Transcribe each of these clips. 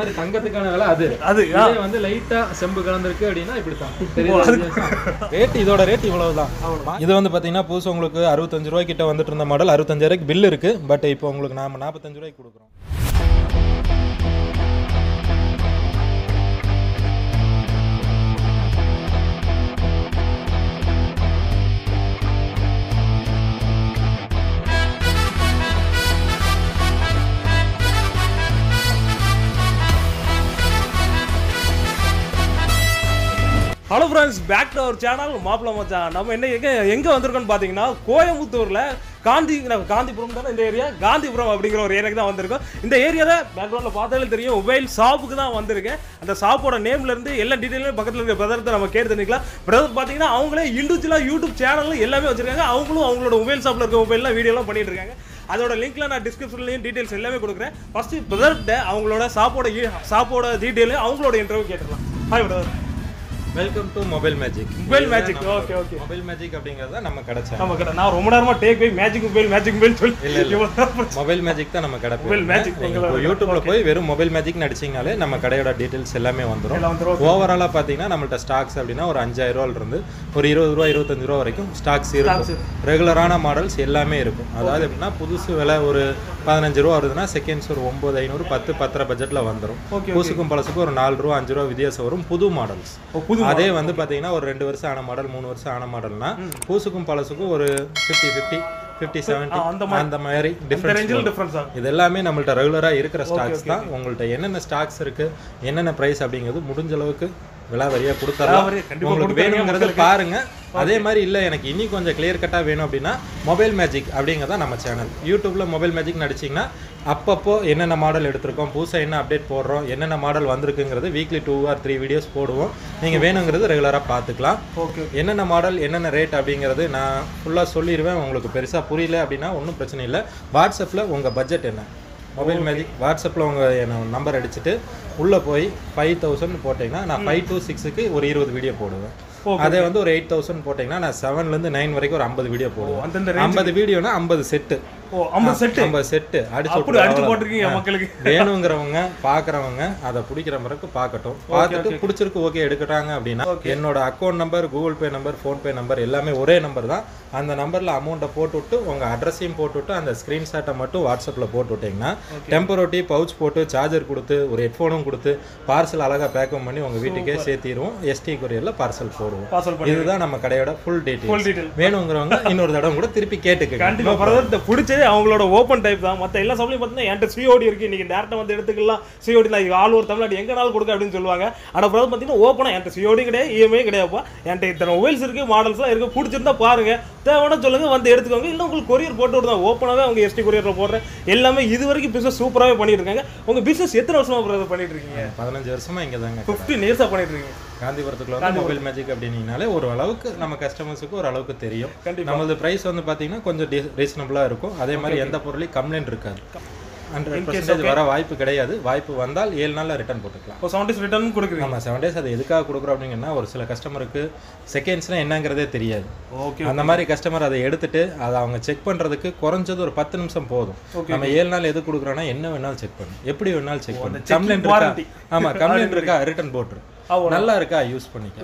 மாதிரி தங்கத்துக்கான விலை அது. அது வந்து லைட்டா செம்பு கலந்துருக்கு அப்படின்னா இப்படி தான் ரேட் இதோட ரேட் இவ்வளவுதான். இது வந்து பாத்தீங்கன்னா புதுசு உங்களுக்கு அறுபத்தஞ்சு ரூபாய் கிட்ட வந்துட்டு இருந்த மாடல் அறுபத்தஞ்சாயிரம் பில் இருக்கு. பட் இப்போ உங்களுக்கு நாம நாற்பத்தஞ்சு ரூபாய்க்கு கொடுக்குறோம். Hello friends back to our channel மாப்பிள மச்சான். நம்ம என்ன எங்கே எங்கே வந்திருக்கோம்னு பார்த்தீங்கன்னா கோயம்புத்தூரில் காந்தி நம்ம காந்திபுரம் தானே இந்த ஏரியா காந்திபுரம் அப்படிங்கிற ஒரு ஏரியாக்கு தான் வந்திருக்கோம். இந்த ஏரியாவில் பேக்ரவுண்டில் பார்த்தாலே தெரியும் மொபைல் ஷாப்புக்கு தான் வந்திருக்கேன். அந்த ஷாப்போட நேம்லேருந்து எல்லா டீட்டெயிலும் பக்கத்தில் இருக்கிற பிரதர்த்தை நம்ம கேட்டு தெரிஞ்சிக்கலாம். பிரதர் பார்த்தீங்கன்னா அவங்களே இண்டிவிஜுவலாக யூடியூப் சேனலில் எல்லாமே வச்சுருக்காங்க. அவங்களும் அவங்களோட மொபைல் ஷாப்பில் இருக்க மொபைல்லாம் வீடியோலாம் பண்ணிட்டு இருக்காங்க. அதோட லிங்க்ல நான் டிஸ்கிரிப்ஷன்லையும் டீடைல்ஸ் எல்லாமே கொடுக்குறேன். ஃபர்ஸ்ட் பிரதர்கிட்ட அவங்களோட ஷாப்போட ஷாப்போட டீடைல் அவங்களோட இன்டர்வியூ கேட்டுக்கலாம் hi brother welcome to mobile magic mobile magic okay okay mobile magic அப்படிங்கிறது நம்ம கிடைச்சா நம்ம கடை. நான் ரொம்ப நேரமா டேக் போய் மேஜிக் மொபைல் மேஜிக் மொபைல் சொல்லி இல்ல. மொபைல் மேஜிக் தான் நம்ம கடை உங்களோட இப்போ யூடியூப்ல போய் வெறும் மொபைல் மேஜிக் நடிச்சீங்கனாலே நம்ம கடையோட டீடைல்ஸ் எல்லாமே வந்துரும். ஓவராலா பாத்தீங்கன்னா நம்மள்ட்ட ஸ்டாக்ஸ் அப்படின்னா ஒரு அஞ்சாயிரம் ரூபாயில இருந்து ஒரு இருபது ரூபா இருபத்தஞ்சு ரூபா வரைக்கும் ஸ்டாக்ஸ் இருக்கும். ரெகுலரான மாடல்ஸ் எல்லாமே இருக்கும். அதாவது எப்படின்னா புதுசு விலை ஒரு பதினஞ்சு ரூபா வருதுன்னா செகண்ட்ஸ் ஒரு ஒன்பது ஐநூறு பத்து பத்தரை பட்ஜெட்ல வந்துரும். Okay, புதுசுக்கும் பழசுக்கும் ஒரு நாலு ரூபா அஞ்சு ரூபா வித்தியாசம் வரும் புது மாடல்ஸ் புது அதே வந்து பாத்தீங்கன்னா ஒரு ரெண்டு வருஷம் ஆன மாடல் மூணு வருஷம் ஆன மாடல்னா புதுசுக்கும் பழசுக்கும் ஒரு ஃபிஃப்டி ஃபிஃப்டி ஃபிஃப்டி செவன்ட்டி அந்த மாதிரி. டிஃபரன்ஸ் இது எல்லாமே நம்மள்ட்ட ரெகுலரா இருக்கிற ஸ்டாக்ஸ் தான். உங்கள்ட்ட என்னென்ன ஸ்டாக்ஸ் இருக்கு என்னென்ன பிரைஸ் அப்படிங்கிறது முடிஞ்ச அளவுக்கு விலாவரியா கண்டிப்பா உங்களுக்கு வேணுங்கிறத பாருங்க. அதே மாதிரி இல்ல எனக்கு இனி கொஞ்சம் கிளியர் கட்டா வேணும் அப்படின்னா மொபைல் மேஜிக் அப்படிங்கிறதா நம்ம சேனல் யூடியூப்ல மொபைல் மேஜிக் நடிச்சீங்கன்னா அப்பப்போ என்னென்ன மாடல் எடுத்திருக்கோம் புதுசா என்ன அப்டேட் போடுறோம் என்னென்ன model வந்திருக்குங்கிறது weekly two or three videos போடுவோம். நீங்க வேணுங்கிறது ரெகுலரா பார்த்துக்கலாம். ஓகே என்னென்ன மாடல் என்னென்ன ரேட் அப்படிங்கிறது நான் ஃபுல்லாக சொல்லிடுவேன் உங்களுக்கு பெருசாக புரியல அப்படின்னா ஒன்றும் பிரச்சனை இல்லை. வாட்ஸ்அப்பில் உங்கள் பட்ஜெட் என்ன? மொபைல் மேஜிக் வாட்ஸ்அப்பில் உங்கள் நம்பர் அடிச்சுட்டு உள்ளே போய் ஃபைவ் தௌசண்ட் போட்டிங்கன்னா நான் ஃபைவ் டூ சிக்ஸுக்கு ஒரு இருபது வீடியோ போடுவேன். அதே வந்து ஒரு எயிட் தௌசண்ட் போட்டிங்கன்னா நான் செவன்லேருந்து நைன் வரைக்கும் ஒரு ஐம்பது வீடியோ போடுவேன். அந்தந்த ஐம்பது வீடியோனா ஐம்பது செட்டு ஓ ஐம்பது செட் ஐம்பது செட்டு அடிச்சு. அடிச்சு போட்டிருக்கீங்க மக்களுக்கு. வேணுங்கிறவங்க பார்க்குறவங்க அதை பிடிக்கிற பிறகு பார்க்கட்டும். பார்த்துட்டு பிடிச்சிருக்கு ஓகே எடுக்கட்டாங்க அப்படின்னா என்னோட account number Google Pay number PhonePe number எல்லாமே ஒரே நம்பர் தான். அந்த நம்பரில் அமௌண்ட்டை போட்டு விட்டு உங்கள் அட்ரஸையும் போட்டு விட்டு அந்த ஸ்க்ரீன்ஷாட்டை மட்டும் வாட்ஸ்அப்பில் போட்டு விட்டிங்கன்னா டெம்பரோட்டி பவுச் போட்டு சார்ஜர் கொடுத்து ஒரு ஹெட்ஃபோனும் கொடுத்து பார்சல் அழகாக பேக்கும் பண்ணி உங்கள் வீட்டுக்கே சேர்த்திடுவோம். எஸ்டி கொரியரில் பார்சல் போடுவோம். பார்சல் பண்ணி இதுதான் நம்ம கடையோட ஃபுல் ஃபுல் டீட்டெயில் டீடைல் வேணுங்கிறவங்க இன்னொரு தடவை கூட திருப்பி கேட்டுக்கங்க. கண்டிப்பா. பிரதர் இந்த பிடிச்சது அவங்களோட ஓப்பன் டைப் தான். மத்த எல்லா சப்ளையும் பார்த்தீங்கன்னா என்கிட்ட சிஓடி இருக்கு. இன்னைக்கு டேரக்டா வந்து எடுத்துக்கலாம். சிஓடி நான் ஆல் ஓவர் தமிழ்நாடு எங்கனாலும் கொடுக்க அப்படின்னு சொல்லுவாங்க. ஆனா பிரதர் பார்த்தீங்கன்னா ஓப்பனா என்கிட்ட சிஓடி கிடையாது இஎம்ஐ கிடையாதுப்பா என்கிட்ட இத்தனை மொபைல்ஸ் இருக்கு மாடல்ஸ்லாம் இருக்கு. பிடிச்சிருந்தா பாருங்க. தேவைன்னா சொல்லுங்க வந்து எடுத்துக்கோங்க. இல்லை உங்களுக்கு கொரியர் போட்டு விடுதான் ஓப்பனாவே அவங்க எஸ்டி கொரியர்ல போடுறேன். எல்லாமே இது வரைக்கும் பிசினஸ் சூப்பராகவே பண்ணிட்டு இருக்காங்க. உங்க பிசினஸ் எத்தனை வருஷமா பிரதர் பண்ணிட்டு இருக்கீங்க? பதினஞ்சு வருஷமா இங்கே தாங்க ஃபிஃப்டீன் இயர்ஸா பண்ணிட்டு இருக்கீங்க. காந்திபுரத்துக்குள்ள வந்து மொபைல் மேஜிக் அப்படின்னீங்கனாலே ஒரு அளவுக்கு நம்ம கஸ்டமர்ஸுக்கு ஒரு அளவுக்கு தெரியும். நம்மளது பிரைஸ் வந்து பார்த்தீங்கன்னா கொஞ்சம் ரீசனபிளாக இருக்கும். அதே மாதிரி எந்த பொருளையும் கம்ப்ளைண்ட் இருக்காது. ஹண்ட்ரட் பர்சன்டேஜ் வர வாய்ப்பு கிடையாது. வாய்ப்பு வந்தால் ஏழு நாளில் ரிட்டர்ன் போட்டுக்கலாம். இப்போ செவன்டிஸ் ரிட்டர்ன் கொடுக்குறீங்க. நம்ம செவன் டேஸ் அது எதுக்காக கொடுக்குறோம் அப்படிங்கன்னா ஒரு சில கஸ்டமருக்கு செகண்ட்ஸ்னால் என்னங்கிறதே தெரியாது. ஓகே அந்த மாதிரி கஸ்டமர் அதை எடுத்துட்டு அதை அவங்க செக் பண்றதுக்கு குறைஞ்சது ஒரு பத்து நிமிஷம் போதும். நம்ம ஏழு நாள் எது கொடுக்குறோன்னா என்ன வேணாலும் செக் பண்ணு. எப்படி வேணாலும் செக் பண்ணு. கம்ப்ளைண்ட் இருக்கா? warranty. ஆமா கம்ப்ளைண்ட் இருக்கா? ரிட்டர்ன் போட்டுரு. நல்லா இருக்கா? யூஸ் பண்ணிக்க.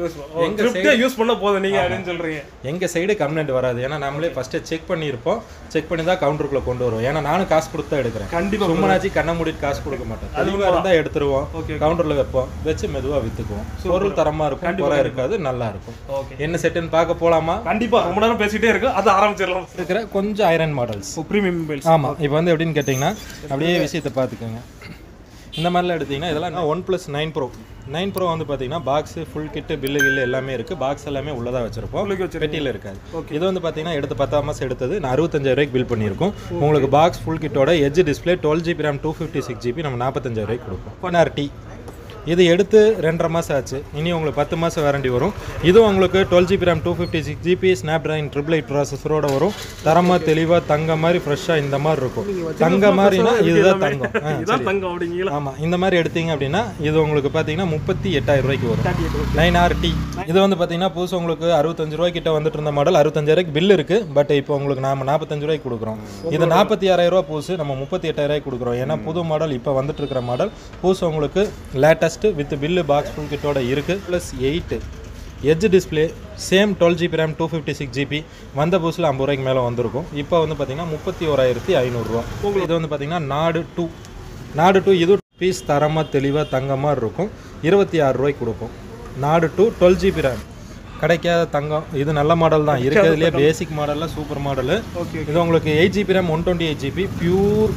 எங்க ட்ரிப்டே யூஸ் பண்ண போதும் நீங்க அப்படின்னு சொல்றீங்க. எங்க சைடு கம்ப்ளைண்ட் வராது. ஏன்னா நம்மளே ஃபர்ஸ்ட் செக் பண்ணியிருப்போம். செக் பண்ணி தான் கவுண்டருக்குள்ள கொண்டு வருவோம். ஏன்னா நானும் காசு கொடுத்து தான் எடுக்கிறேன். கண்டிப்பா சும்மனாச்சு கண்ண மூடிட்டு காசு கொடுக்க மாட்டோம் தெளிவா இருந்தா எடுத்துருவோம். கவுண்டர்ல வைப்போம். வச்சு மெதுவா வித்துக்குவோம். பொருள் தரமா இருக்கும் குறை இருக்காது நல்லா இருக்கும். என்ன செட்டுன்னு பார்க்க போலாமா? கண்டிப்பா. ரொம்ப நேரம் பேசிட்டே இருக்கு. அது ஆரம்பிச்சிடலாம். இருக்கிற கொஞ்சம் ஐரன் மாடல்ஸ் ப்ரீமியம் மொபைல்ஸ் ஆமா. இப்போ வந்து எப்படின்னு கேட்டிங்கன்னா அப்படியே விஷயத்தை பார்த்துக்கோங்க. இந்த மாதிரிலாம் எடுத்தீங்கன்னா இதெல்லாம் OnePlus nine pro nine pro வந்து பார்த்தீங்கன்னா பாக்ஸ் ஃபுல் கிட்டு பில்லு கில்லு எல்லாமே இருக்குது பாக்ஸ் எல்லாமே உள்ளதா வச்சிருப்போம். பெட்டியில் இருக்காது. இது வந்து பார்த்தீங்கன்னா எடுத்து பத்தாம் மாதம் எடுத்தது. நான் அறுபத்தஞ்சாயிரம் ரூபாய்க்கு பில் பண்ணியிருக்கோம். உங்களுக்கு box full கிட்டோட edge display twelve GB RAM two fifty six GB நம்ம நாற்பத்தஞ்சாயிரம் ரூபாய்க்கு கொடுப்போம். ஒன் டி இது எடுத்து ரெண்டரை மாதம் ஆச்சு. இனி உங்களுக்கு பத்து மாதம் வாரண்டி வரும். இதுவும் உங்களுக்கு twelve GB RAM two fifty six GB Snapdragon triple eight ப்ராசஸரோட வரும் தரமாக தெளிவாக தங்க மாதிரி ஃப்ரெஷ்ஷாக இந்த மாதிரி இருக்கும். தங்க மாதிரினா இதுதான் தங்கம். தங்கம் அப்படிங்களா ஆமாம் இந்த மாதிரி எடுத்தீங்க அப்படின்னா இது உங்களுக்கு பார்த்தீங்கன்னா முப்பத்தி எட்டாயிரம் ரூபாய்க்கு வரும். நைன் ஆர் டி இது வந்து பார்த்தீங்கன்னா புதுசு உங்களுக்கு அறுபத்தஞ்சு ரூபாய் கிட்ட வந்துட்டு இருந்த மாடல் அறுபத்தஞ்சாயிரம் பில் இருக்கு பட் இப்போ உங்களுக்கு நாம நாற்பத்தஞ்சு ரூபாய்க்கு கொடுக்குறோம். இது நாற்பத்தி ஆறாயிரம் ரூபாய் புதுசு நம்ம முப்பத்தி எட்டாயிரம் கொடுக்குறோம். ஏன்னா புது மாடல் இப்போ வந்துட்டு இருக்கிற மாடல் புதுசு உங்களுக்கு latest with bill box full கிட்டோட இருக்கு. Plus eight edge display same twelve GB RAM two fifty six GB வந்த புதுசில் ஐம்பது ரூபாய்க்கு மேலே வந்திருக்கும். இப்போ வந்து பார்த்தீங்கன்னா முப்பத்தி ஓராயிரத்தி ஐநூறுரூவா இது வந்து பார்த்தீங்கன்னா நாடு டூ நாடு டூ இது பீஸ் தரமாக தெளிவாக தங்கமாக இருக்கும். இருபத்தி ஆறு ரூபாய்க்கு கொடுப்போம் நாடு டூ டுவெல் ஜிபி ரேம் கிடைக்காத தங்கம். இது நல்ல மாடல் தான். இருக்கிறதுலே பேசிக் மாடலில் சூப்பர் மாடலு இது உங்களுக்கு eight GB RAM one twenty eight GB pure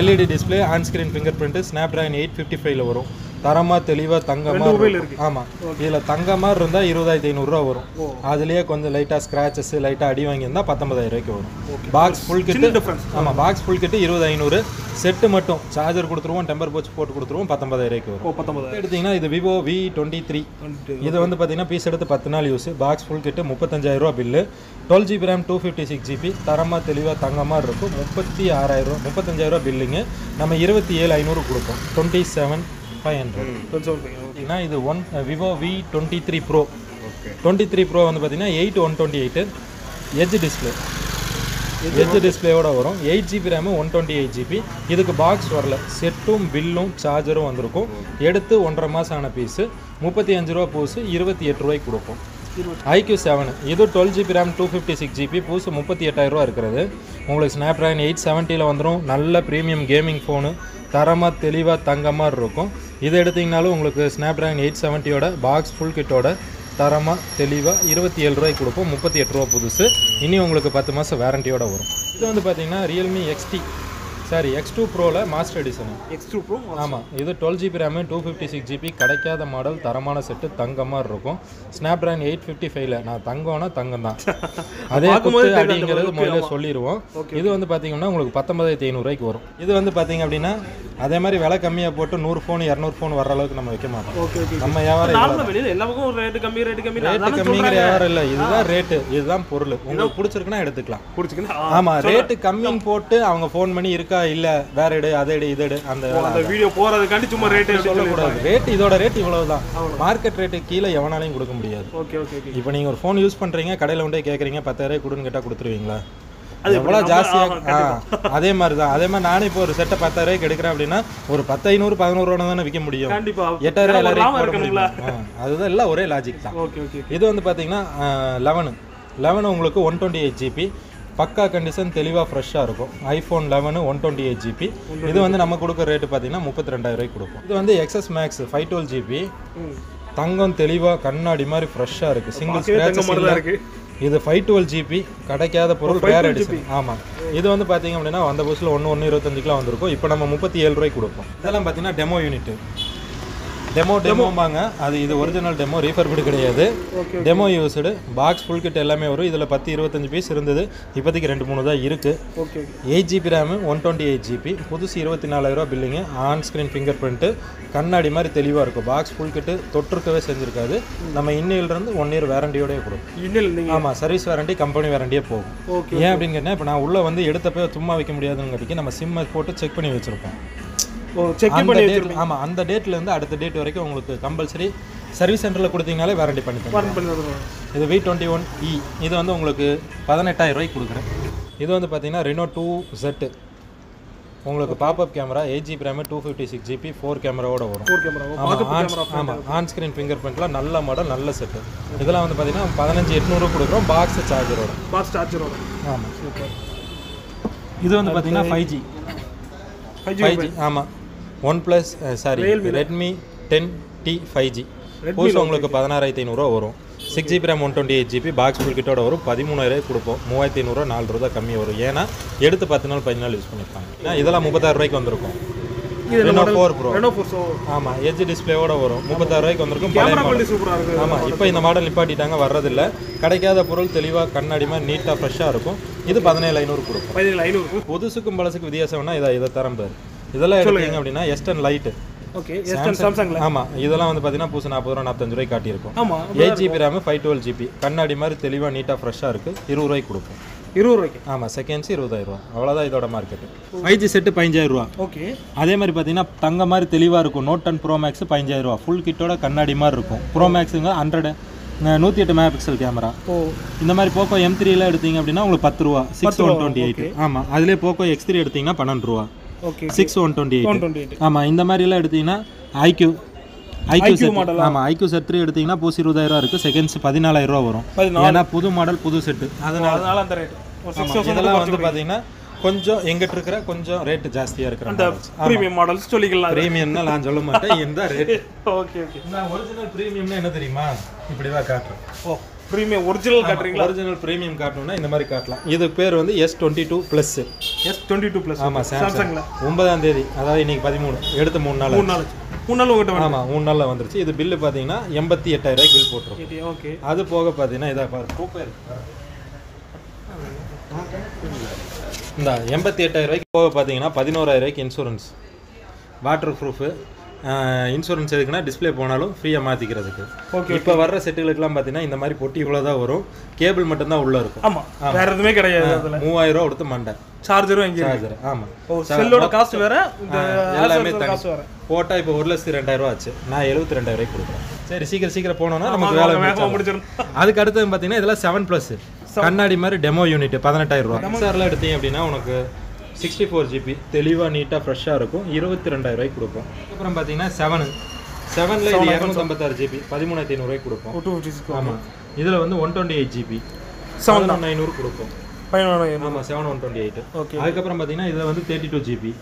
LED display on screen fingerprint Snapdragon eight fifty ஃபைவ்ல வரும். தரமாக தெளிவாக தங்கமாக ஆமாம் இதில் தங்க மாதிரி இருந்தால் இருபதாயிரத்தி ஐநூறுரூவா வரும். அதுலேயே கொஞ்சம் லைட்டாக ஸ்க்ராச்சஸ் லைட்டாக அடி வாங்கியிருந்தால் பத்தொன்பதாயிரம் ரூபாய்க்கு வரும். Box full kit. ஆமாம் பாக்ஸ் ஃபுல் கிட்டு இருபது ஐநூறு. செட்டு மட்டும். சார்ஜர் கொடுத்துருவோம் டெம்பர் போச்சு போட்டு கொடுத்துருவோம் பத்தொன்பதாயிரம் ரூபாய்க்கு வரும். எடுத்தீங்கன்னா இது விவோ வி டுவெண்ட்டி த்ரீ இது வந்து பார்த்தீங்கன்னா பீஸ் எடுத்து பத்து நாள் யூஸ் பாக்ஸ் ஃபுல் கிட்டு முப்பத்தஞ்சாயிரம் ரூபா bill twelve GB RAM two fifty six GB தரமாக தெளிவாக தங்கமாக இருக்கும். முப்பத்தி ஆறாயிரம் ரூபா முப்பத்தஞ்சாயிரம் ரூபா பில்லுங்க நம்ம இருபத்தி ஏழு ஐநூறு கொடுப்போம். டுவெண்ட்டி செவன் ஃபைவ் ஹண்ட்ரட் கொஞ்சம் பார்த்தீங்கன்னா இது one Vivo V twenty three pro twenty three pro வந்து பார்த்தீங்கன்னா eight one twenty eight edge display edge டிஸ்பிளேயோட வரும். Eight GB RAM one twenty eight GB இதுக்கு பாக்ஸ் வரல. செட்டும் பில்லும் சார்ஜரும் வந்திருக்கும். எடுத்து ஒன்றரை மாதம் ஆன பீஸு முப்பத்தி அஞ்சு ரூபா பூசு இருபத்தி எட்டு ரூபாய்க்கு கொடுப்போம். ஐக்யூ செவன் இது twelve GB RAM two fifty six GB பூசு முப்பத்தி எட்டாயிரம் ரூபா இருக்கிறது. உங்களுக்கு ஸ்னாப் ட்ராகன் எயிட் செவன்ட்டியில் வந்துடும் நல்ல ப்ரீமியம் கேமிங் ஃபோனு தரமாக தெளிவாக தங்க மாதிரி இருக்கும். இதை எடுத்தீங்கனாலும் உங்களுக்கு ஸ்னாப் ட்ராகன் எயிட் செவன்ட்டியோட பாக்ஸ் ஃபுல் கிட்டோட தரமாக தெளிவாக இருபத்தி ஏழு ரூபாய்க்கு கொடுப்போம். முப்பத்தி எட்டு ரூபா புதுசு. இனி உங்களுக்கு பத்து மாதம் வாரண்டியோட வரும். இது வந்து பார்த்தீங்கன்னா Realme XT sorry X two ப்ரோவில் master edition X two pro ஆமாம் இது twelve GB RAM two fifty six GB கிடைக்காத மாடல் தரமான செட்டு தங்க மாதிரி இருக்கும். ஸ்னாப் ட்ராகன் எயிட் ஃபிஃப்டி ஃபைவ்ல நான் தங்கம்னா தங்கம் தான் அதே குத்து அடிங்கிறது முதல்ல சொல்லிடுவோம் இது வந்து பார்த்தீங்கன்னா உங்களுக்கு பத்தொன்பதாயிரத்தி ஐநூறுரூவாய்க்கு வரும். இது வந்து பார்த்தீங்க அப்படின்னா அதே மாதிரி விலை கம்மியாக போட்டு நூறு ஃபோன் இரநூறு ஃபோன் வர அளவுக்கு நம்ம வைக்க மாட்டோம். ஓகே ஓகே நம்ம வியாபாரம் நார்மலா வெளியில எல்லா பக்கம் ஒரு ரேட்டு கம்மி ரேட்டு கம்மி. ரேட்டு கம்மிங்கிற வியாபாரம் இல்லை. இதுதான் ரேட்டு இதுதான் பொருள். உங்களுக்கு பிடிச்சிருக்குன்னா எடுத்துக்கலாம். ஆமா ரேட்டு கம்மின்னு போட்டு அவங்க ஃபோன் பண்ணி இருக்கா இல்ல வேற எடு அதை எடு இது எடு அந்த வீடியோ போறதுக்காண்டி சும்மா ரேட்டு சொல்லக்கூடாது. ரேட் இதோட ரேட் இவ்வளவுதான். மார்க்கெட் ரேட்டு கீழே எவனாலையும் கொடுக்க முடியாது. Okay okay okay. இப்போ நீங்க ஒரு ஃபோன் யூஸ் பண்றீங்க கடையில கொண்டே கேக்குறீங்க பத்தாயிரம் கொடுன்னு கேட்டா கொடுத்துருவீங்களா? அது எவ்வளோ ஜாஸ்தியா ஆ, அதே மாதிரி தான் அதே மாதிரி நானே இப்போ ஒரு செட்டை பத்தாயிரம் எடுக்கிறேன் அப்படின்னா ஒரு பத்து ஐநூறு பதினோரு ரூபா தானே விற்க முடியும். கண்டிப்பா. எட்டாயிரம் அதுதான் எல்லாம் ஒரே லாஜிக் தான். ஓகே ஓகே இது வந்து பார்த்தீங்கன்னா லெவனு லெவன் உங்களுக்கு ஒன் டுவெண்ட்டி எயிட் ஜிபி பக்கா கண்டிஷன் தெளிவாக ஃப்ரெஷ்ஷாக இருக்கும். IPhone eleven one twenty eight GB இது வந்து நம்ம கொடுக்குற ரேட்டு பார்த்தீங்கன்னா முப்பத்தி ரெண்டாயிரம் கொடுக்கும். இது வந்து XS Max five twelve GB தங்கம் தெளிவாக கண்ணாடி மாதிரி ஃப்ரெஷ்ஷாக இருக்குது சிங்கிள் ஸ்க்ராச்சஸ் மாதிரி தான் இருக்கு. இது ஃபைவ் டுவெல் ஜிபி கிடைக்காத பொருள் ரேர் எடிஷன் ஆமாம் இது வந்து பார்த்தீங்க அப்படின்னா வந்த புதுசில் ஒன்று ஒன்று இருபத்தஞ்சுக்குலாம் வந்திருக்கும். இப்போ நம்ம முப்பத்தி ஏழு ரூபாய்க்கு கொடுப்போம். இதெல்லாம் பார்த்தீங்கன்னா டெமோ யூனிட் டெமோ டெமோம்பாங்க அது இது ஒரிஜினல் டெமோ ரீஃபர்பிடு கிடையாது. Demo used box full kit எல்லாமே வரும். இதில் பத்து இருபத்தஞ்சு பீஸ் இருந்தது. இப்போதைக்கு ரெண்டு மூணு தான் இருக்குது eight GB RAM one twenty eight GB புதுசு இருபத்தி நாலாயிரரூவா billing on screen fingerprint கண்ணாடி மாதிரி தெளிவாக இருக்கும். பாக்ஸ் ஃபுல் கிட்டு தொற்றுக்கவே செஞ்சுருக்காது. நம்ம இன்னையிலிருந்து ஒன் இயர் வேரண்டியோடய கொடுக்கும். ஆமாம் சர்வீஸ் வாரண்டி கம்பெனி வாரண்டியே போகும். ஏன் அப்படின்னு கேட்டால் இப்போ நான் உள்ளே வந்து எடுத்தப்போ சும்மா வைக்க முடியாதுங்கிறதுக்கு நம்ம சிம்மை போட்டு செக் பண்ணி வச்சுருப்போம். செக் பண்ணி ஆமாம் அந்த டேட்லேருந்து அடுத்த டேட் வரைக்கும் உங்களுக்கு கம்பல்சரி சர்வீஸ் சென்டரில் கொடுத்தீங்கனாலே வாரண்டி பண்ணி தருவோம் இது வி டுவெண்ட்டி ஒன் இ இது வந்து உங்களுக்கு பதினெட்டாயிரம் ரூபாய்க்கு கொடுக்குறேன். இது வந்து பார்த்தீங்கன்னா ரெனோ டூ செட்டு உங்களுக்கு pop up camera eight GB RAM two fifty six GB four கேமராவோட வரும். ஃபோர் கேமரா ஆமாம் ஆன் ஸ்க்ரீன் ஃபிங்கர் பிரிண்ட்லாம் நல்ல மாடல் நல்ல செட்டு இதெல்லாம் வந்து பார்த்தீங்கன்னா பதினஞ்சு எட்நூறு கொடுக்குறோம் பாக்ஸ் சார்ஜரோட பாஸ் சார்ஜரோட ஆமாம் சூப்பர் இது வந்து பார்த்தீங்கன்னா ஃபைவ் ஜி ஃபைவ் ஜி ஆமாம் OnePlus sorry Redmi ten T five G புதுசு உங்களுக்கு பதினாறாயிரத்தி ஐநூறுரூவா வரும். Six GB RAM one twenty eight GB box full கிட்டோட வரும். பதிமூணாயிரம் கொடுப்போம். மூவாயிரத்தி ஐநூறுரூவா நாலு ரூபா கம்மி வரும். ஏன்னா எடுத்து பத்து நாள் பதினஞ்சு நாள் யூஸ் பண்ணிப்பாங்க. ஏன்னா இதெல்லாம் முப்பத்தாறு ரூபாய்க்கு வந்திருக்கும். Reno four pro Reno four so ஆமாம் எட்ஜ் டிஸ்பிளேவோட வரும். முப்பத்தாறு ரூபாய்க்கு வந்திருக்கும். பழைய இருக்குது ஆமாம் இப்போ இந்த மாடல் நிப்பாட்டிட்டாங்க வர்றதில்ல. கிடைக்காத பொருள் தெளிவாக கண்ணாடி மாதிரி நீட்டாக ஃப்ரெஷ்ஷாக இருக்கும். இது பதினேழு ஐநூறு கொடுக்கும் பதினேழு ஐநூறு. புதுசுக்கும் பழசுக்கும் வித்தியாசம்னா இதை இதை தரம் பாரு இதெல்லாம் எடுத்தீங்க அப்படின்னா S ten lite okay S சாம்சங்ல ஆமாம் இதெல்லாம் வந்து பார்த்தீங்கன்னா புதுசு நாற்பது ரூபா நாற்பத்தஞ்சு ரூபாய் காட்டியிருக்கும் ஆமா eight GB RAM five twelve GB கண்ணாடி மாதிரி தெளிவாக நீட்டாக ஃப்ரெஷ்ஷாக இருக்குது இருபது ரூபாய்க்கு கொடுப்போம். இருபது ரூபாய்க்கு ஆமாம் செகண்ட்ஸ் இருபதாயிரம் ரூபா. அவ்வளோதான் இதோட மார்க்கெட்டு ஃபைவ் ஜி செட்டு பதினஞ்சாயிரம் ரூபா. ஓகே அதே மாதிரி பார்த்தீங்கன்னா தங்க மாதிரி தெளிவாக இருக்கும். நோட் டென் ப்ரோ மேக்ஸ் பதினஞ்சாயிரம் ரூபா. ஃபுல் கிட்டோட கண்ணாடி மாதிரி இருக்கும். ப்ரோ மேக்ஸுங்க ஹண்ட்ரட் நூற்றி எட்டு மெகா பிக்சல் கேமரா ஓ. இந்த மாதிரி போக்கோ எம் த்ரீல எடுத்தீங்க அப்படின்னா உங்களுக்கு பத்து ரூபா. சிக்ஸ் ஒன் டுவெண்ட்டி எயிட் ஆமாம் அதிலே போக்கோ எக்ஸ் த்ரீ எடுத்தீங்கன்னா பன்னெண்டு ரூபா. சிக்ஸ் ஒன் டுவெண்ட்டி எயிட் ஆமாம் இந்த மாதிரிலாம் எடுத்தீங்கன்னா ஐக்யூ ஐக்யூ செட் ஆமாம் ஐக்யூ செட் த்ரீ எடுத்தீங்கன்னா பூசி இருபதாயிரம் இருக்குது செகண்ட்ஸ் பதினாலாயிரம் ரூபா வரும். ஏன்னா புது மாடல் புது செட்டு அதனால அந்த ரேட் இதெல்லாம் வந்து பார்த்தீங்கன்னா கொஞ்சம் எங்கிட்ட இருக்கிற கொஞ்சம் ரேட்டு ஜாஸ்தியாக இருக்கிற models. ப்ரீமியம் மாடல்ஸ் சொல்லிக்கலாம். ப்ரீமியம்னா நான் சொல்ல மாட்டேன் இந்த ரேட் ஓகே ஓகே நான் ஒரிஜினல் ப்ரீமியம்னா என்ன தெரியுமா? இப்படிவா காட்டுறேன். ஓ. ப்ரீமியம் ஒரிஜினல் காட்டுறீங்களா? ஒரிஜினல் ப்ரீமியம் காட்டணும்னா இந்த மாதிரி காட்டலாம். இது பேர் வந்து S twenty two plus S twenty two plus ஆமாம் சாம்சங் சாம்சங்ல ஒன்பதாம் தேதி அதாவது இன்னைக்கு பதிமூணு எடுத்த மூணு நாள் மூணு நாள். மூணு நாள் உங்ககிட்ட வேணும். ஆமாம் மூணு நாளில் வந்துருச்சு. இது பில்லு பார்த்தீங்கன்னா எண்பத்தி எட்டாயிரம் ரூபாய்க்கு பில் போட்டுரும். ஓகே. அது போக பார்த்தீங்கன்னா இதாக பாரு. சூப்பர் இந்த எண்பத்தி எட்டாயிரம் ரூபாய்க்கு போக பார்த்தீங்கன்னா பதினோராயிரம் ரூபாய்க்கு இன்சூரன்ஸ் வாட்டர் ப்ரூஃபு இன்சூரன்ஸ் எதுக்குன்னா டிஸ்ப்ளே போனாலும் ஃப்ரீயாக மாற்றிக்கிறதுக்கு Okay, இப்போ வர்ற செட்டுகளுக்குலாம் பார்த்தீங்கன்னா இந்த மாதிரி பொட்டி இவ்வளோ தான் வரும். கேபிள் மட்டும்தான் உள்ளே இருக்கும். ஆமா வேற எதுவுமே கிடையாது அதுல. மூவாயிரம் ரூபா கொடுத்து மண்டை. சார்ஜரும் எங்க சார்ஜர் ஆமாம் ஓ செல்லோட காஸ்ட் வேற எல்லாமே காஸ்ட் வேற. போட்டால் இப்போ ஒரு லட்சத்து ரெண்டாயிரம் ரூபா ஆச்சு. நான் எழுபத்தி ரெண்டாயிரம் ரூபாய்க்கு கொடுக்குறேன். சரி சீக்கிரம் சீக்கிரம் போனோம்னா நமக்கு வேலை. முடிச்சிடணும். அதுக்கு அடுத்தது பார்த்தீங்கன்னா இதெல்லாம் செவன் ப்ளஸ் கண்ணாடி மாதிரி டெமோ யூனிட் பதினெட்டாயிரம் ரூபா. சார்லாம் எடுத்தீங்க அப்படின்னா உனக்கு சிக்ஸ்டி ஃபோர் ஜிபி தெளிவாக நீட்டாக ஃப்ரெஷ்ஷாக இருக்கும். இருபத்தி ரெண்டாயிரம் ரூபாய்க்கு கொடுப்போம். அப்புறம் பார்த்தீங்கன்னா செவனு செவனில் இது இரநூத்தம்பத்தாறு ஜிபி பதிமூணாயிரத்தி ஐநூறுரூவாய்க்கு கொடுப்போம். டூ ஃபிஃப்டி ஆமாம் இதில் வந்து one twenty eight GB seven ஐநூறு கொடுப்போம். ஆமாம் seven one twenty eight okay அதுக்கப்புறம் பார்த்தீங்கன்னா இதில் வந்து thirty two GB.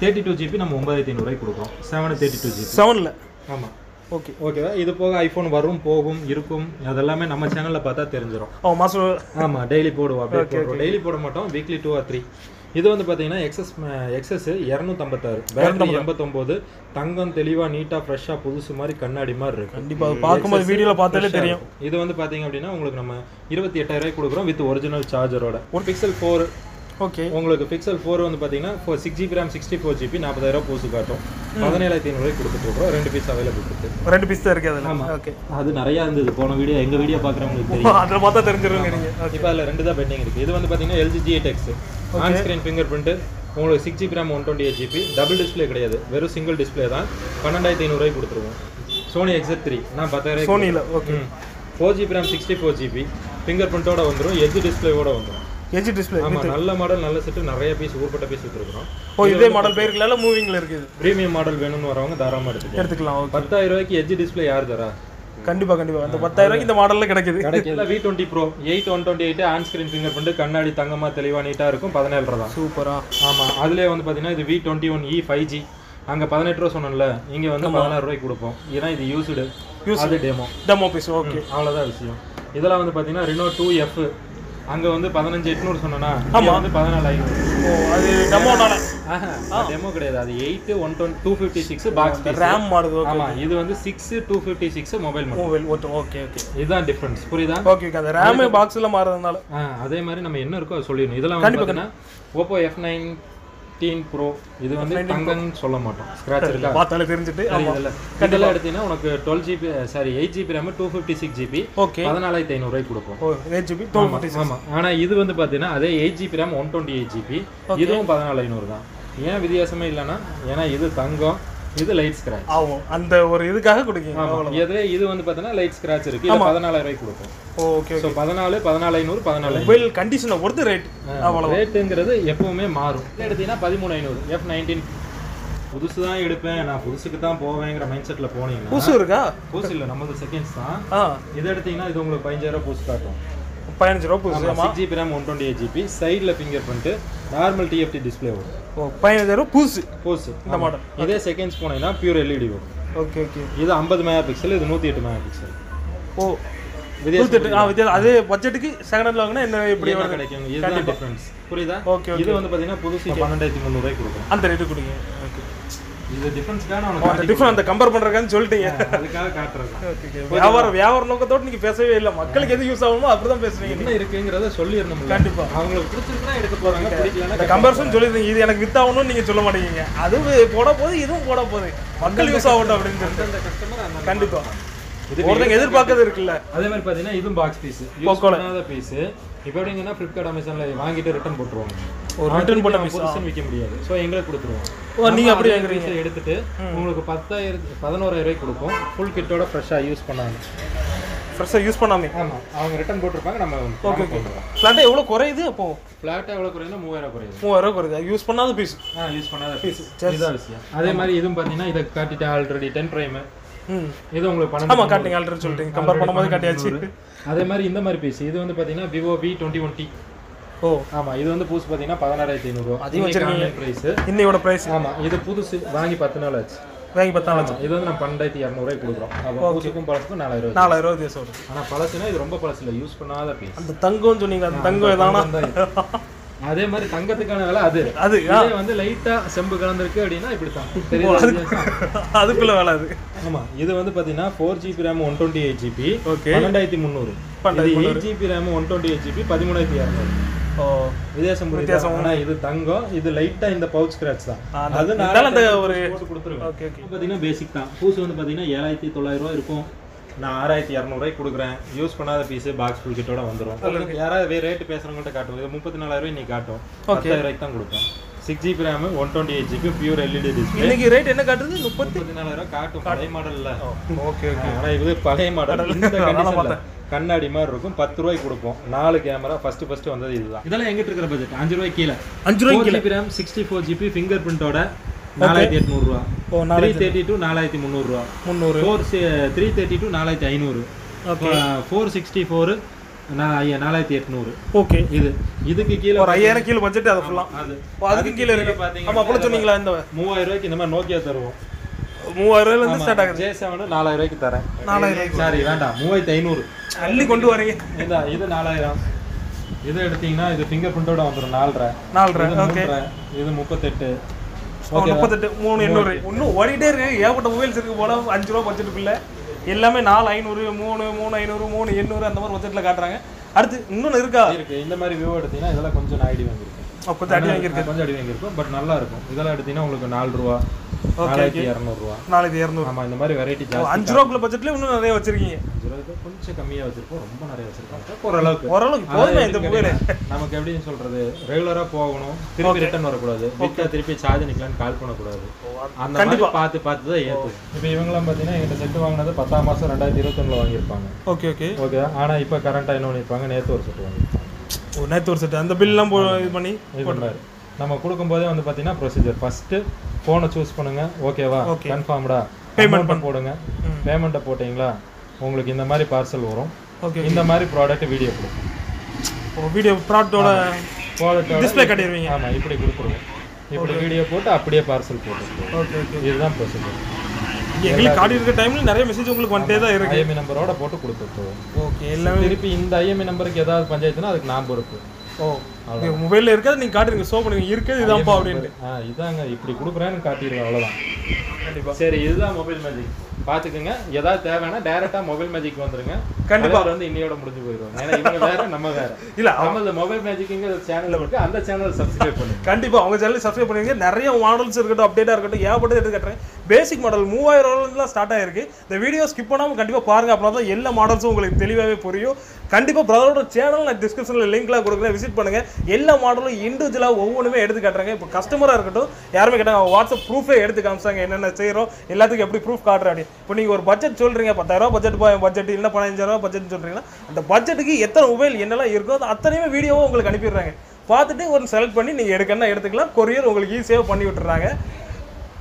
Thirty two GB நம்ம ஒன்பதாயிரத்தி ஐநூறுரூவாய்க்கு கொடுக்குறோம். செவன் தேர்ட்டி டூ ஜிபி செவனில் ஆமாம் ஓகே ஓகேவா இது போக ஐஃபோன் வரும் போகும் இருக்கும். அதெல்லாமே நம்ம சேனலில் பார்த்தா தெரிஞ்சிடும் மாதம் ஆமாம் டெய்லி போடுவோம் டெய்லி போட மாட்டோம் வீக்லி டூ ஆர் த்ரீ இது வந்து பார்த்தீங்கன்னா எக்ஸஸ் எக்ஸஸ் இரநூத்தம்பத்தாறு பேட்டரி எண்பத்தொம்போது தங்கம் தெளிவாக நீட்டாக ஃப்ரெஷ்ஷாக புதுசு மாதிரி கண்ணாடி மாதிரி இருக்கும் கண்டிப்பா அது பார்க்கும்போது வீடியோல பார்த்தாலே தெரியும். இது வந்து பார்த்தீங்க அப்படின்னா உங்களுக்கு நம்ம இருபத்தி எட்டாயிரம் கொடுக்குறோம் வித் ஒரிஜினல் சார்ஜரோட ஒரு பிக்சல் ஃபோர் ஓகே உங்களுக்கு பிக்சல் ஃபோர் வந்து பார்த்தீங்கன்னா four six GB RAM sixty four GB நாற்பதாயிரம் பூசு காட்டும். பதினேழாயிரத்தி ஐநூறுவாய்க்கு கொடுத்துட்டு ரெண்டு பீஸ் அவைலபிள் இருக்கு. ரெண்டு பீஸ் தான் இருக்கு அதில். ஓகே அது நிறையா இருந்தது. போன வீடியோ எங்கள் வீடியோ பார்க்குறவங்களுக்கு தெரியும். அதில் பார்த்தா தெரிஞ்சிருங்க நீங்கள் இப்போ அதில் ரெண்டு தான் பெண்டிங் இருக்குது இது வந்து பார்த்தீங்கன்னா LG G X on screen fingerprint உங்களுக்கு six GB RAM one twenty eight GB double display கிடையாது. வெறும் சிங்கிள் டிஸ்ப்ளே தான். பன்னெண்டாயிரத்தி ஐநூறுரூவாய்க்கு கொடுத்துருவோம். சோனி எக்ஸட் த்ரீ நான் பத்தாயிரம் சோனியில் okay four GB RAM sixty four GB finger பிரிண்டோட வந்துடும் எஜ் டிஸ்பிளேவோட வந்துடும் ஹெச் டிஸ்பிளே ஆமாம் நல்ல மாடல் நல்ல செட்டு நிறைய பீஸ் ஊர்பட்ட பீஸ் விட்டுருக்குறோம் ஓ இதே மாடல் பேருக்குல மூவிங்கில் இருக்குது. ப்ரீமியம் மாடல் வேணும்னு வரவங்க தாராளமாக எடுத்துக்கலாம். எடுத்துக்கலாம் ஓகே பத்தாயிரம் ரூபாய்க்கு எஜ் டிஸ்ப்ளே யார் தரா? கண்டிப்பா கண்டிப்பா. அந்த பத்தாயிரம் ரூபாய்க்கு இந்த மாடல்ல கிடைக்குது. கிடைக்கல V twenty pro eight one twenty eight on screen fingerprint கண்ணாடி தங்கமாக தெளிவாக நீட்டாக இருக்கும். பதினேழு ரூபா சூப்பரா. ஆமாம் அதுலேயே வந்து பார்த்தீங்கன்னா இது V twenty one E five G அங்கே பதினெட்டு ரூபா சொன்னோம்ல இங்கே வந்து பதினாறு ரூபாய்க்கு கொடுப்போம். ஏன்னா இது யூஸ்டு அது டெமோ டெமோ பீஸ் ஓகே அவ்வளோதான் விஷயம். இதெல்லாம் வந்து பார்த்தீங்கன்னா ரெனோ டூ எஃப் அங்கே வந்து பதினஞ்சு எட்நூறு சொன்னேன்னா இங்க வந்து பதினாலு ஐநூறு ஓ அது டெமோனால டெமோ கிடையாது. அது eight one twenty two fifty six box RAM okay ஆமாம் இது வந்து six two fifty six mobile mobile okay okay இதுதான் டிஃப்ரென்ஸ் புரியுதா? ஓகே அந்த ரேம் பாக்ஸ்ல மாறதுனால அதே மாதிரி நம்ம என்ன இருக்கோ அதை சொல்லிடணும். இதெல்லாம் வந்து பார்த்தீங்கன்னா ஓப்போ எஃப் நைன்டீன் ப்ரோ இது வந்து தங்கம்னு சொல்ல மாட்டோம். ஸ்க்ராட்ச் இருக்கா? பார்த்தாலே தெரிஞ்சுட்டு இதெல்லாம் எடுத்தீங்கன்னா உனக்கு twelve GB sorry eight GB RAM two fifty six GB okay பதினாலாயிரத்தி ஐநூறுரூவாய்க்கு கொடுப்போம். எயிட் ஜிபி டுவெல் ஃபிஃப்டி ஆமா ஆனா இது வந்து பாத்தீங்கன்னா அதே eight GB RAM one twenty eight GB இதுவும் பதினாலு ஐநூறு தான். ஏன் வித்தியாசமே இல்லைன்னா ஏன்னா இது தங்கம். இது லைட் ஸ்கிராச் ஆகும் அந்த ஒரு இதுக்காக கொடுக்கீங்க ஆமா இதே வந்து பாத்தீங்கன்னா லைட் ஸ்கிராச் இருக்கு. இது பதினாலாயிரம் ரூபாய்க்கு கொடுப்போம் ஓகே ஸோ பதினாலு பதினாலு ஐநூறு பதினாலு மொபைல் கண்டிஷனை பொறுத்து ரேட் அவ்வளோ ரேட்டுங்கிறது எப்பவுமே மாறும். இது எடுத்தீங்கன்னா பதிமூணு ஐநூறு எஃப் நைன்டீன் புதுசு தான் எடுப்பேன். நான் புதுசுக்கு தான் போவேங்கிற மைண்ட் செட்டில் போனீங்கன்னா புதுசு இருக்கா? புதுசு இல்லை நம்மளது செகண்ட்ஸ் தான். இது எடுத்தீங்கன்னா இது உங்களுக்கு பதினஞ்சாயிரம் புதுசு காட்டும். பதினஞ்சு ரூபா புதுசு six GB RAM one twenty eight GB சைடில் fingerprint normal TFT display வரும். ஓ பதினஞ்சாயிரம் புதுசு. போஸ் இந்த மாடல் இதே செகண்ட்ஸ் போனீங்கன்னா பியூர் எல்இடி வரும். ஓகே ஓகே இது ஐம்பது மெகா பிக்சல் இது நூற்றி எட்டு மெகா பிக்சல் ஓ அதே பட்ஜெட்டுக்கு செகண்ட் ஹேண்ட் வாங்கினா என்ன எப்படி கிடைக்கும்? இதுதான் டிஃபரன்ஸ் புரியுதா? ஓகே இது வந்து பார்த்தீங்கன்னா புதுசு பன்னெண்டாயிரத்தி முந்நூறுவாய்க்கு கொடுக்கும் அந்த ரேட்டு கொடுங்க. இது டிஃபரன்ஸ்க்காக நான் அந்த டிஃபன் அந்த கம்பேர் சொல்லிட்டீங்க. அதுக்காக காட்டுறேன் வியாபாரம் வியாபார நோக்கத்தோட நீங்க பேசவே இல்லை. மக்களுக்கு எது யூஸ் ஆகுமோ அப்படிதான் பேசுறீங்க. என்ன இருக்குங்கிறத சொல்லிடணும் கண்டிப்பா. அவங்களுக்கு பிடிச்சிருக்குன்னா எடுக்க போறாங்க பிடிக்கலன்னா இந்த கம்பேரிசன் சொல்லிருந்தீங்க இது எனக்கு வித் ஆகணும்னு நீங்க சொல்ல மாட்டேங்க. அது போட போது இதுவும் போட போகுது மக்கள் யூஸ் ஆகட்டும் அப்படின்னு சொல்லிட்டு கஸ்டமர் அந்த கண்டிப்பா. இது ஒருத்தங்க எதிர்பார்க்கறது இருக்குல்ல. அதே மாதிரி பார்த்தீங்கன்னா இதுவும் பாக்ஸ் பீஸ் பீஸ் இப்போ எப்படிங்கன்னா ஃப்ளிப்கார்ட் அமேசானில் வாங்கிட்டு ரிட்டர்ன் போட்டுருவாங்க. ஒரு return பண்ண piece விற்க முடியாது. ஸோ எங்களுக்கு கொடுத்துருவோம். ஓ, நீங்க அப்படி அ எடுத்துட்டு உங்களுக்கு பத்தாயிரத்து பதினோராயிரம் ரூபாய்க்கு கொடுப்போம் ஃபுல் கிட்டோட ஃப்ரெஷ்ஷாக யூஸ் பண்ணாங்க ஃப்ரெஷ்ஷாக யூஸ் பண்ணாமே? ஆமாம் அவங்க ரிட்டர்ன் போட்டிருப்பாங்க நம்ம ஓகே ஓகே. ஃப்ளாட்டே எவ்வளோ குறையுது அப்போ? ஃப்ளாட்டாக எவ்வளோ குறையுதுன்னா மூவாயிரம் குறையுது. மூவாயிரம் குறையுது. யூஸ் பண்ணாத பீஸ் ஆ யூஸ் பண்ணாத பீஸ் இதுதான் விஷயம். அதே மாதிரி இதுவும் பார்த்தீங்கன்னா இதை காட்டிட்டு ஆல்ரெடி டென் ப்ரைமு இது உங்களுக்கு ஆமா பன்னெண்டு காட்டிங்க ஆல்ரெடி சொல்லிட்டீங்க. கம்பேர் பண்ணும்போது காட்டியாச்சு. அதே மாதிரி இந்த மாதிரி பீஸ் இது வந்து பார்த்தீங்கன்னா Vivo V twenty one T ஓ ஆமாம் இது வந்து புதுசு பார்த்தீங்கன்னா பதினாறாயிரத்தி ஐநூறுரூவா வச்சிருக்கீங்க. ப்ரைஸ் இன்னையோட ப்ரைஸ் ஆமாம் இது புதுசு. வாங்கி பத்து நாள் ஆச்சு. வாங்கி பத்தாம் ஆமா, இது வந்து நம்ம பன்னெண்டாயிரத்தி இரநூறுவாய்க்கு கொடுக்குறோம். அப்போ புதுசுக்கும் பழசுக்கும் நாலாயிரம் ரூபாய் நாலாயிரம் வருது ஆனால் பழசுனா இது ரொம்ப பழசு இல்லை யூஸ் பண்ணாத பீஸ் அந்த தங்கம் சொன்னீங்க அந்த தங்கம் எதானா? அதே மாதிரி தங்கத்துக்கான விலை அது. அது வந்து லைட்டா செம்பு கலந்துருக்கு அப்படின்னா இப்படி தான் தெரியுதா? வித்தியாசம்? அதுக்குள்ள வேலை அது. ஆமா இது வந்து பாத்தீங்கன்னா four GB RAM one twenty eight GB okay. பன்னெண்டாயிரத்தி முந்நூறு. இது eight GB RAM one twenty eight GB பதிமூணாயிரத்தி இரநூறு ஓ வித்தியாசம் வித்தியாசம் ஆனா இது தங்கம் இது லைட்டா இந்த பவுச் ஸ்கிராட்ச் தான். அது அந்த ஒரு போட்டு கொடுத்துருவேன். பார்த்தீங்கன்னா பேசிக் தான். பூசு வந்து பார்த்தீங்கன்னா ஏழாயிரத்தி தொள்ளாயிரம் ரூபா இருக்கும். நான் ஆறாயிரத்தி இரநூறுவாய்க்கு கொடுக்குறேன். யூஸ் பண்ணாத பீஸ் பாக்ஸ் ஃபுல் கிட்டோட வந்துடும் யாராவது ரேட்டு பேசுகிறவங்கள்ட்ட காட்டும் இது முப்பத்தி நாலாயிரம் நீ காட்டும். பத்தாயிரம் ரூபாய்க்கு தான் கொடுப்பேன். Six GB RAM one twenty eight GB pure LED display இன்னைக்கு ரேட் என்ன காட்டுது? முப்பத்தி நாலாயிரம் காட்டும். பழைய மாடல்ல ஓகே ஓகே ஆனால் இது பழைய மாடல் இந்த கண்ணாடி மாதிரி இருக்கும். பத்து ரூபாய்க்கு கொடுப்போம். நாலு கேமரா ஃபர்ஸ்ட் ஃபர்ஸ்ட் வந்தது இதுதான். இதெல்லாம் எங்கிட்ட இருக்கிற பட்ஜெட் அஞ்சு ரூபாய்க்கு கீழே. அஞ்சு four GB RAM sixty four GB finger பிரிண்டோட நாலாயிரத்தி எட்நூறுரூவா ஓ த்ரீ தேர்ட்டி டூ நாலாயிரத்தி முந்நூறுரூவா முந்நூறு. ஃபோர் த்ரீ தேர்ட்டி டூ நாலாயிரத்தி ஐநூறு. ஃபோர் சிக்ஸ்டி ஃபோர் நாலாயிரத்தி எட்நூறு. ஓகே இது. இதுக்கு கீழே ஒரு ஐயாயிரம் கீழே பட்ஜெட் அது ஃபுல்லா அது. அதுக்கு கீழே இருக்கு. அப்போ சொன்னீங்களா இந்த மூவாயிரம் ரூபாய்க்கு இந்த மாதிரி நோக்கியா தருவோம். மூவாயிரம் ரூபாயில இருந்து ஸ்டார்ட் ஆகுது. ஜே செவன் நாலாயிரம் ரூபாய்க்கு தரேன். நாலாயிரம். சாரி வேண்டாம். மூவாயிரத்தி ஐநூறு. அள்ளி கொண்டு வரீங்க. இந்த இது நாலாயிரம். இது எடுத்தீங்கன்னா இது ஃபிங்கர் பிரிண்டோட வந்துடும் நாலரை. நாலரை. ஓகே இது முப்பத்தெட்டு. முப்பத்தெட்டு மூணு எண்ணூறு. இன்னும் ஓடிட்டே இருக்கு ஏகப்பட்ட மொபைல்ஸ் இருக்கு போல. அஞ்சு ரூபா பட்ஜெட்டுக்குள்ள எல்லாமே நாலு ஐநூறு மூணு மூணு ஐநூறு மூணு எண்ணூறு அந்த மாதிரி பட்ஜெட்ல காட்டுறாங்க. அடுத்து இன்னொன்னு இருக்கா? இருக்கு. இந்த மாதிரி விவோ எடுத்தீங்கன்னா இதெல்லாம் கொஞ்சம் ஐடி வாங்கியிருக்கேன். கொஞ்சம் அடி வாங்கியிருக்கு கொஞ்சம் அடி வாங்கியிருக்கும். பட் நல்லா இருக்கும். இதெல்லாம் எடுத்தீங்கன்னா உங்களுக்கு நாலு ரூபா நாலாயிரத்தி இரநூறுவா. நாளைக்கு இரநூறு. ஆமா இந்த மாதிரி வெரைட்டி ஜாஸ்தி அஞ்சு ரூபாக்குள்ள பட்ஜெட்ல இன்னும் நிறைய வச்சிருக்கீங்க. அஞ்சு ரூபாய்க்கு கொஞ்சம் கம்மியா வச்சிருக்கோம் ரொம்ப நிறைய வச்சிருக்கோம். ஓரளவுக்கு. ஓரளவுக்கு போதுமே இந்த மொபைல் நமக்கு எப்படின்னு சொல்றது ரெகுலரா போகணும் திருப்பி ரிட்டர்ன் வரக்கூடாது. விட்டா திருப்பி சார்ஜ் நிக்கலாம்னு கால் பண்ணக்கூடாது. அந்த மாதிரி பார்த்து பார்த்து தான் ஏத்து இப்போ இவங்களாம் பார்த்தீங்கன்னா எங்கிட்ட செட்டு வாங்கினது பத்தாம் மாசம் ரெண்டாயிரத்தி இருபத்தொன்னுல வாங்கியிருப்பாங்க. ஓகே ஓகே ஓகே ஆனா இப்போ கரண்டா என்ன பண்ணியிருப்பாங்க நேத்து ஒரு செட்டு வாங்கியிருப்பாங்க. ஒரு நேற்று ஒரு செட் அந்த பில்லாம் போ இது பண்ணி இது மாதிரி. நம்ம கொடுக்கும்போதே வந்து பார்த்தீங்கன்னா ப்ரொசீஜர் ஃபர்ஸ்ட் ஃபோனை சூஸ் பண்ணுங்க. ஓகேவா கன்ஃபார்ம்டா பேமெண்ட் போடுங்க. பேமெண்ட்டை போட்டிங்களா? உங்களுக்கு இந்த மாதிரி பார்சல் வரும். ஓகே இந்த மாதிரி ப்ராடக்ட் வீடியோ கொடுக்கும் வீடியோ ப்ராடக்டோட ப்ராடக்டோட டிஸ்ப்ளே காட்டிடுவீங்க. ஆமா இப்படி கொடுத்துருவோம். இப்படி வீடியோ போட்டு அப்படியே பார்சல் போட்டுருவோம் ஓகே ஓகே இதுதான் ப்ரொசீஜர் எங்களுக்கு காட்டி இருக்க டைம்ல நிறைய மெசேஜ் உங்களுக்கு வந்துட்டே தான் இருக்கு. ஐஎம்இ நம்பரோட போட்டு கொடுத்துருவோம் ஓகே எல்லாமே திருப்பி இந்த ஐஎம்இ நம்பருக்கு ஏதாவது பஞ்சாயத்துனா அதுக்கு நான் பொறுப்பு. ஓ மொபைல்ல இருக்காது நீங்க காட்டுறீங்க ஷோ பண்ணுவீங்க இருக்குது இதான்ப்பா அப்படின்ட்டு. ஆ இதாங்க. இப்படி கொடுக்குறேன்னு காட்டிடுவேன் அவ்வளோதான் கண்டிப்பா. சரி இதுதான் மொபைல் மேஜிக் பாத்துக்கோங்க ஏதாவது தேவைன்னா டைரக்டா மொபைல் மேஜிக் வந்துருங்க. கண்டிப்பா. அதோட வந்து இன்னையோட முடிஞ்சு போயிடும். ஏன்னா இவங்க வேற நம்ம வேற. இல்ல நம்ம மொபைல் மேஜிக்ங்கிற சேனல் இருக்கு. அந்த சேனல் சப்ஸ்கிரைப் பண்ணுங்க. கண்டிப்பா. அவங்க சேனல் சப்ஸ்கிரைப் பண்ணுவீங்க. நிறைய மாடல்ஸ் இருக்கட்டும் அப்டேட்டா இருக்கட்டும் ஏகப்பட்டது எடுத்து கட்டுறேன். பேசிக் மாடல் மூவாயிரம் ரூபாய்லாம் ஸ்டார்ட் ஆயிருக்கு. இந்த வீடியோ ஸ்கிப் பண்ணாம கண்டிப்பா பாருங்க. அப்படின்னா தான் எல்லா மாடல்ஸும் உங்களுக்கு தெளிவாகவே புரியும். கண்டிப்பா பிரதரோட சேனல் நான் டிஸ்கிரிப்ஷனில் லிங்க்லாம் கொடுக்குறேன். விசிட் பண்ணுங்க. எல்லா மாடலும் இண்டிவிஜுவலாக ஒவ்வொன்றுமே எடுத்து காட்டுறாங்க. இப்போ கஸ்டமராக இருக்கட்டும் யாருமே கேட்டாங்க வாட்ஸ்அப் ப்ரூஃபே எடுத்து காமிச்சாங்க என்னென்ன செய்கிறோம் எல்லாத்துக்கும் எப்படி ப்ரூஃப் காட்டுறேன் அப்படி இப்போ நீங்கள் ஒரு பட்ஜெட் சொல்றீங்க பத்தாயிரம் பட்ஜெட் பட்ஜெட் இல்லை பதினஞ்சாயிரம் பட்ஜெட் சொல்றீங்கன்னா அந்த பட்ஜெட்டுக்கு எத்தனை மொபைல் என்னெல்லாம் இருக்கோ அது அத்தனையுமே வீடியோவும் உங்களுக்கு அனுப்பிடுறாங்க. பார்த்துட்டு ஒரு செலக்ட் பண்ணி நீங்கள் எடுக்கணும்னா எடுத்துக்கலாம். கொரியர் உங்களுக்கு ஈஸியாக பண்ணி விட்டுறாங்க.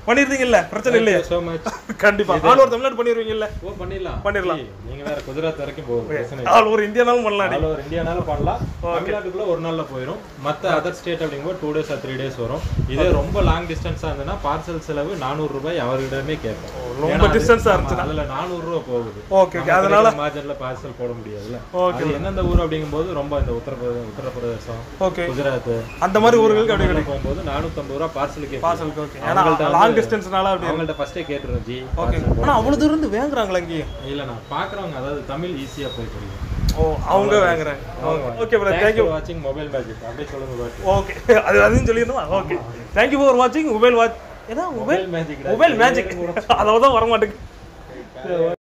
பண்ணிருந்தீங்கல்ல? பிரச்சனை இல்லையா? ஸோ மச் கண்டிப்பா. ஆல் ஓவர் தமிழ்நாடு பண்ணிடுவீங்கல்ல? ஓ பண்ணிடலாம். பண்ணிடலாம். நீங்க வேற குஜராத் வரைக்கும் போகும். ஆல் ஓவர் இந்தியானாலும் பண்ணலாம் ஆல் ஓவர் இந்தியானாலும் பண்ணலாம். தமிழ்நாட்டுக்குள்ள ஒரு நாள்ல போயிடும் மத்த அதர் ஸ்டேட் அப்படிங்கும்போது டூ டேஸ் த்ரீ டேஸ் வரும். இதே ரொம்ப லாங் டிஸ்டன்ஸா இருந்ததுன்னா பார்சல் செலவு நானூறு ரூபாய் அவர்கிட்டமே கேட்போம். ரொம்ப ஆ ஆமா, இருந்துச்சுன்னா. அதுல நானூறு ரூபா போகுது. Okay okay. அதனால மார்ஜன்ல பார்சல் போட முடியாதுல்ல. அது எந்தெந்த ஊர் அப்படிங்கும்போது ரொம்ப இந்த உத்தரப்பிரதே உத்தரப்பிரதேசம் ஓகே. குஜராத் அந்த மாதிரி ஊர்களுக்கு அப்படி போகும்போது நானூத்தம்பது ரூபா பார்சலுக்கு பார்சலுக்கு ஓகே. லாங் டிஸ்டன்ஸ்னால அப்படி அவங்கள்ட்ட ஃபர்ஸ்டே கேட்டுருந்தோம் ஓகே ஆனா அவ்வளவு தூரம் இருந்து வேங்குறாங்களா இங்கேயும்? இல்ல நான் பாக்குறவங்க அதாவது தமிழ் ஈஸியா போய் புரியும் ஓ அவங்க வேங்குறாங்க. ஓகே ப்ரோ தேங்க்யூ வாட்சிங் மொபைல் மேஜிக் அப்படியே சொல்லுங்க ஓகே அது அதையும் சொல்லிடணுமா? ஓகே தேங்க்யூ ஃபார் வாட்சிங் mobile watch mobile mobile magic mobile magic அதாவது தான். வர மாட்டேங்குது